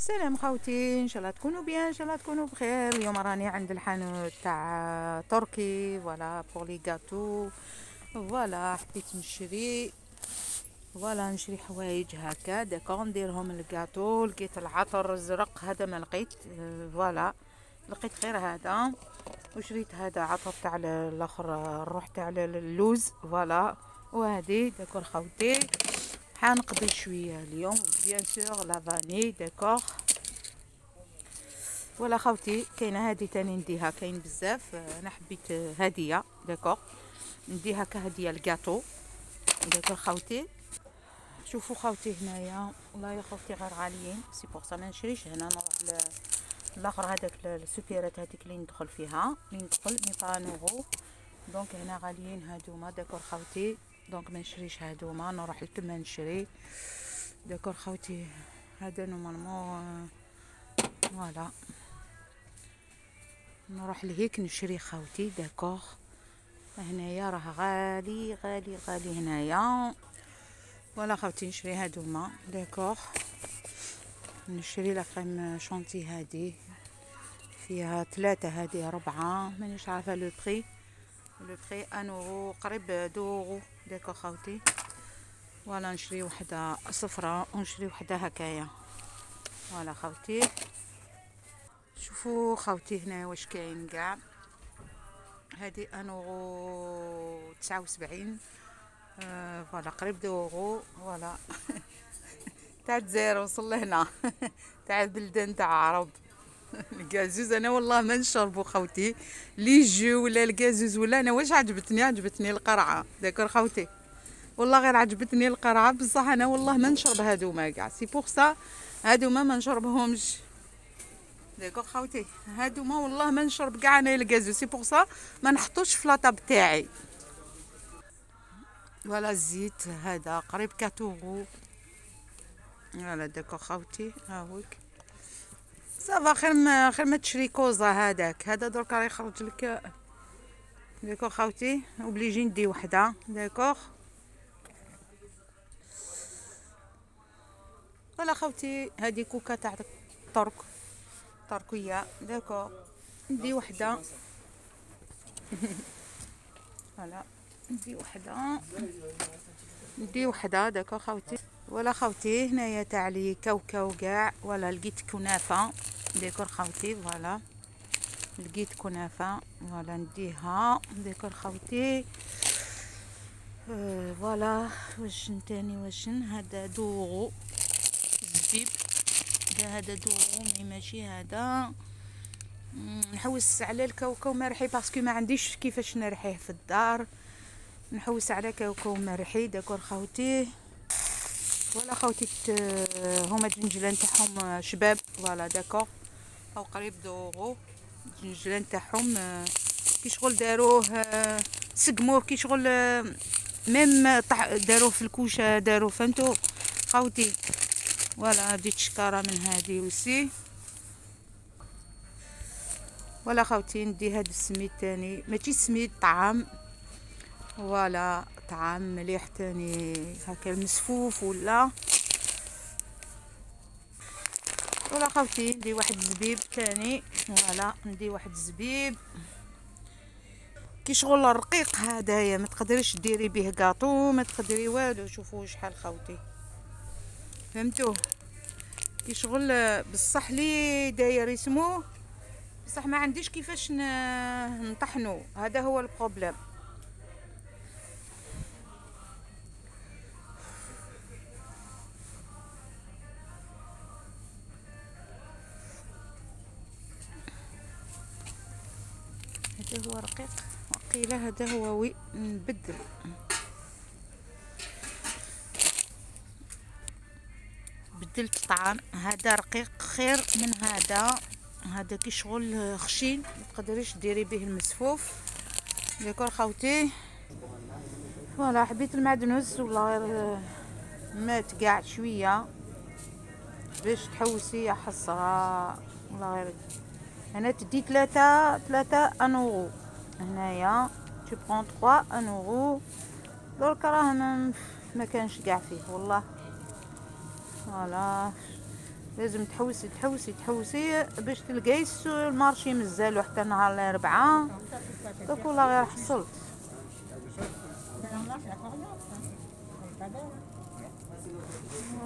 السلام خوتي إن شاء الله تكونوا bien إن شاء الله تكونوا بخير. اليوم راني عند الحانوت تاع تركي voilà pour les gâteaux voilà حبيت نشري voilà نشري حوايج هكا d'accord نديرهم الكاطو لقيت العطر الزرق هذا ما لقيت voilà لقيت غير هذا. وشريت هذا عطر تاع الأخر الروح تاع اللوز voilà. وهذه d'accord خوتي. حنقضي شوية اليوم bien sûr la vanille d'accord ولا خوتي كاينة هذه تاني نديها كاين بزاف. أنا حبيت هديه d'accord نديها كهدية ال gâteau d'accord خوتي. شوفوا خوتي هنايا والله يا خوتي غير غاليين c'est pour ما نشريش هنا نروح الآخر هذاك ال supérette هذيك اللي ندخل فيها. اللي ندخل مي نورو donc هنا غاليين هادوما d'accord خوتي. donc ما نشريش هادوما نروح لتما نشري. d'accord خوتي هذا normalement voilà. نروح لهيك نشري خوتي d'accord. هنايا راه غالي غالي غالي هنايا. ولا خوتي نشري هادوما d'accord. نشري la crème chantilly هادي. فيها ثلاثة هادي ربعة. مانيش عارفة le prix le prix un euro قريب deux euros d'accord خوتي. ولا نشري وحدة صفراء ونشري وحدة هكايا. voilà خوتي. شوفوا خوتي هنا واش كاين كاع. هادي un euro تسعة وسبعين. آه voilà قريب deux euros voilà. تاع الجزائر وصل لهنا. تاع البلدان تاع عرب. الكازوز أنا والله ما نشربو خوتي. les jus ولا الكازوز ولا أنا واش عجبتني؟ عجبتني القرعة. d'accord خوتي. والله غير عجبتني القرعة. بصح أنا والله ما نشرب هادوما كاع c'est pour ça هادوما ما نشربهمش. d'accord خوتي هادوما والله ما نشرب كاع أنا الكازوز c'est pour ça ما نحطوش في la table تاعي. ولا الزيت هذا قريب quatre euros voilà d'accord خوتي هوك ça va خير ما خير ما تشري كوزا هذاك هذا درك راه يخرج لك. d'accord خاوتي obligée ندي وحدة. d'accord. voilà خاوتي هذه كوكا تاع الترك. تركية. d'accord. ندي وحدة. voilà ندي وحدة. ندي وحدة. d'accord خاوتي. voilà خوتي هنايا تاع les كاوكاو كاع ولا لقيت كنافة. d'accord خوتي voilà. لقيت كنافة voilà نديها. d'accord خوتي. أه voilà. واش نتاني واش هذا دوغو. زبيب. هذا d'euros mais ماشي هذا. نحوس على الكاوكاو مرحي parce que ما عنديش كيفاش نرحيه في الدار. نحوس على كاوكاو مرحي d'accord خوتي. voilà خوتي هما الجنجلان تاعهم شباب. voilà d'accord أو قريب deux euros. الجنجلان تاعهم كي شغل داروه سقموه كي شغل même داروه في الكوشة داروه فهمتو خوتي voilà بديت شكاره من هذه aussi. voilà خوتي ندي هاد السميد تاني. ماشي سميد طعام. voilà. طعام مليح تاني هكا مسفوف ولا. voilà خوتي ندي واحد الزبيب تاني. voilà ندي واحد الزبيب كي شغل الرقيق هدايا ما تقدريش ديري به كاطو ما تقدري والو شوفوا شحال خوتي. فهمتوا كي شغل بصح لي داير اسمه بصح ما عنديش كيفاش نطحنو. هذا هو ال problème. وقيل هذا هو نبدل بدلت الطعام هذا رقيق خير من هذا. هذا كي شغل خشين متقدريش ديري به المسفوف. d'accord خوتي voilà حبيت المعدنوس والله غير مات قاع شوية. باش تحوسي يا حسره والله غير. هنا تدي ثلاثة ثلاثة un euro. هنايا. tu prends trois un euro درك راه ما, ما كانش كاع فيه والله. voilà لازم تحوسي تحوسي تحوسي باش تلقاي ال marché مزالو حتى نهار الأربعاء. donc والله غير حصلت.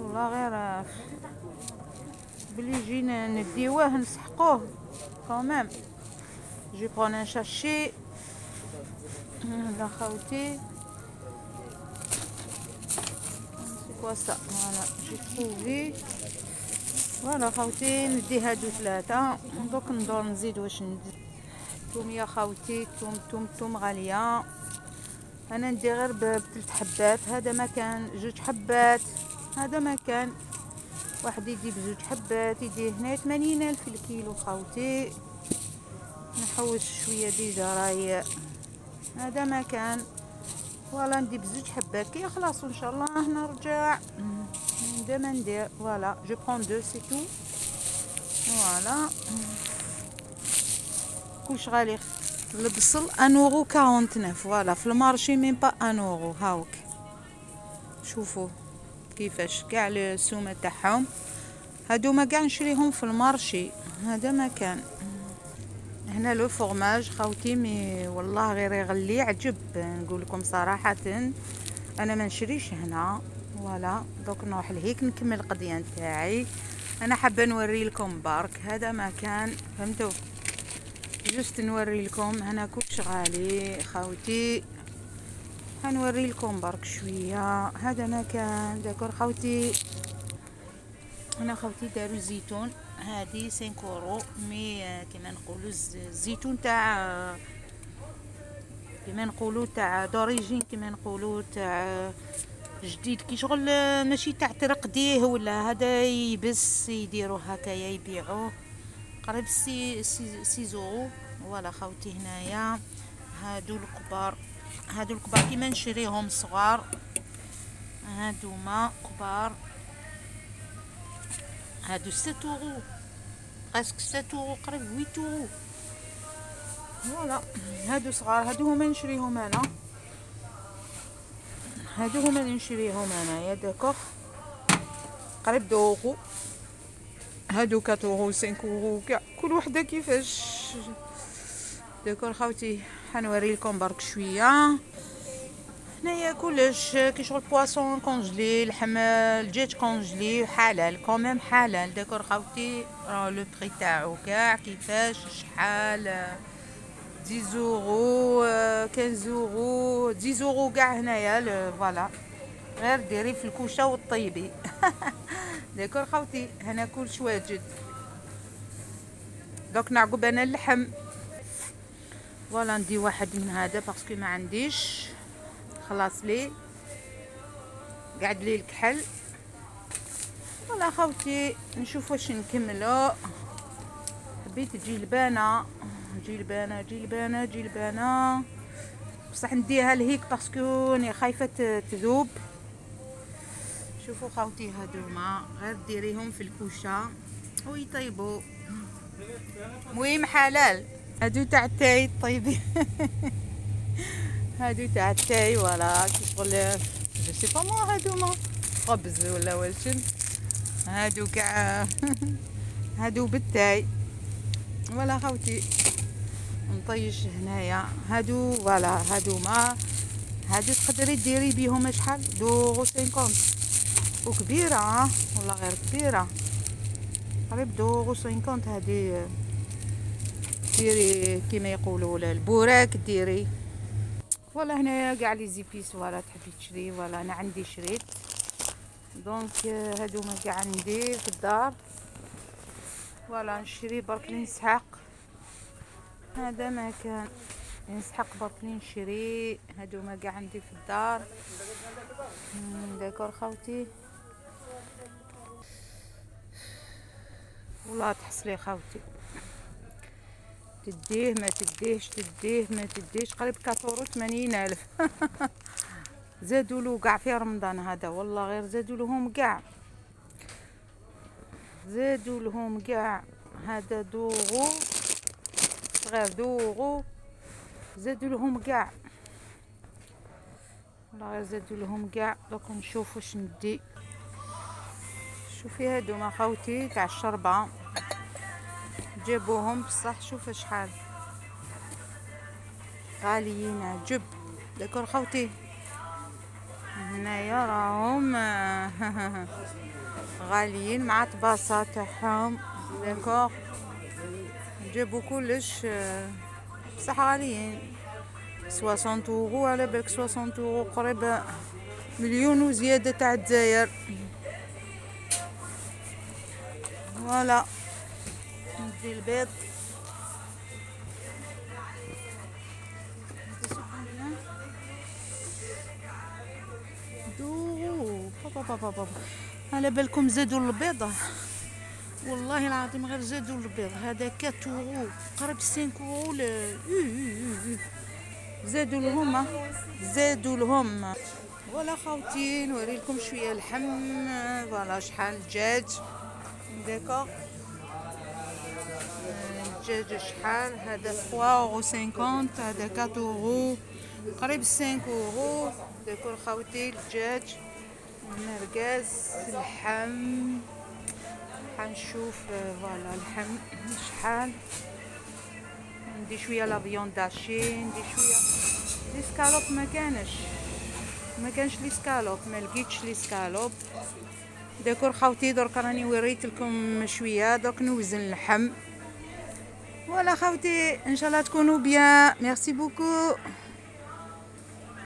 والله غير بلي جينا نديوه نسحقوه. quand même je prends un sachet هذا خوتي comme ça voilà j'ai trouvé voilà خوتي ندي هادو ثلاثة دوك ندور نزيد واش ندير توم يا خوتي توم توم توم غالية أنا ندي غير بثلاث حبات هذا ما كان جوج حبات هذا ما كان واحد يدي بزوج حبات يدي هنا 80 الف الكيلو خوتي نحوس شوية déjà راهي هذا ما كان voilà ندي بزوج حبات كي يخلصوا إن شاء الله نرجع ديما ندير voilà. je prends deux c'est tout voilà. كلش غالي. البصل un euro 49 voilà. في ال marché même pas un euro هاوك. شوفوا كيفاش كاع السومه تاعهم. هادو ما كاع نشريهم في ال marché. هذا ما كان هنا le fromage خاوتي mais والله غير يغلي عجب نقول لكم صراحة. أنا ما نشريش هنا voilà دوك نروح لهيك نكمل القضية نتاعي. أنا حابة نوري لكم برك هذا مكان فهمتوا؟ juste نوري لكم هنا كلش غالي خاوتي هنوري لكم برك شوية. هذا مكان d'accord خاوتي هنا خاوتي داروا زيتون. هادي 5 euros mais كما نقولوا الزيتون تاع كما نقولوا تاع d'origine كما نقولوا تاع جديد. كي شغل ماشي تاع ترقديه ولا هذا يبس يديروا هكايا يبيعوه قريب سي سي, سي زورو. ولا خاوتي هنايا. هادو الكبار هادو الكبار كيما نشريهم صغار. هادوما كبار. هادو sept euros presque sept euros قريب huit euros voilà. هادو صغار هادو هما نشريهم أنا. هادو هما اللي نشريهم انايا d'accord قريب deux euros هادو quatre euros cinq euros كاع. كل وحدة كيفاش؟ d'accord خاوتي حنوري لكم برك شوية. هنايا كلش كي شغل poisson congelé اللحم الدجاج congelé حلال quand même حلال. d'accord خاوتي راه le prix تاعو كاع كيفاش شحال 10 زورو 15 زورو 10 زورو كاع هنايا voilà. غير ديري في الكوشة وطيبي d'accord خاوتي هنا كلش واجد. دوك نعقب أنا اللحم. voilà ندي واحد من هذا parce que ما عنديش. خلاص لي. قعد لي الكحل. voilà خوتي نشوف واش نكملو حبيت جلبانه جلبانه جلبانه جلبانه بصح نديها لهيك parce que راني خايفة تذوب. شوفوا خوتي هادوما غير ديريهم في الكوشة. ويطيبوا مهم حلال. هادو تاع التاي طيبين هادو تاع التاي ولا كيشغل je sais pas moi هادوما خبز ولا والشن. هادو كاع هادو بالتاي. voilà خوتي نطيش هنايا. هادو voilà هادوما هادو تقدري ديري بيهم شحال؟ deux cinquante وكبيرة والله غير كبيرة. قريب deux cinquante هادي. ديري كيما يقولوا البوراك ديري. voilà هنايا كاع les épices voilà تحبي تشري voilà أنا عندي شريت. donc هادو ما كاع عندي في الدار. voilà نشري برك نسحق هذا ما كان. نسحق برك نشري هادو ما كاع عندي في الدار. d'accord خوتي. والله تحصلي خوتي. تديه ما تديهش تديه ما تديهش. قريب quatre euros ثمانين ألف. زادوا له كاع في رمضان هذا والله غير زادوا لهم كاع زادوا لهم كاع هذا دوغو صغير دوغو. زادوا لهم كاع والله غير زادوا لهم كاع دوك نشوف واش ندي شوفي هادوما خاوتي تاع الشربة. جابوهم بصح شوف شحال. غاليين عجب. داكور خوتي. هنايا راهم. غاليين مع طباسة تاعهم. داكور. جابو كلش بصح غاليين. soixante euros على بالك soixante euros قريب مليون وزيادة تاع الجزائر voilà. ندي البيض. على بالكم زادوا البيضة. والله العظيم غير زادوا البيض. هذا 4 اورو قرب 5 اورو زادوا لهم. زادوا لهم. voilà خاوتي نوري لكم شوية اللحم voilà شحال الدجاج d'accord. الدجاج شحال هذا؟ 3 اورو 50 هذا 4 اورو قريب 5 euros d'accord خاوتي الدجاج مرقاز اللحم. حنشوف voilà اللحم شحال؟ ندي شوية la viande hachée ندي شوية. les escalopes ما كانش ما كانش les escalopes ما لقيتش les escalopes d'accord خاوتي درك راني وريت لكم شوية. درك نوزن اللحم. voilà خاوتي ان شاء الله تكونوا bien merci beaucoup